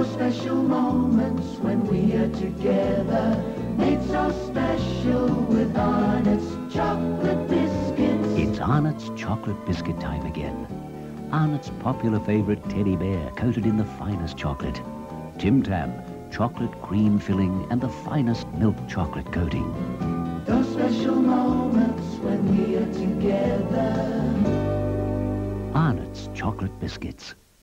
Those special moments when we are together, made so special with Arnott's chocolate biscuits. It's Arnott's chocolate biscuit time again. Arnott's popular favorite teddy bear coated in the finest chocolate. Tim Tam, chocolate cream filling and the finest milk chocolate coating. Those special moments when we are together. Arnott's chocolate biscuits.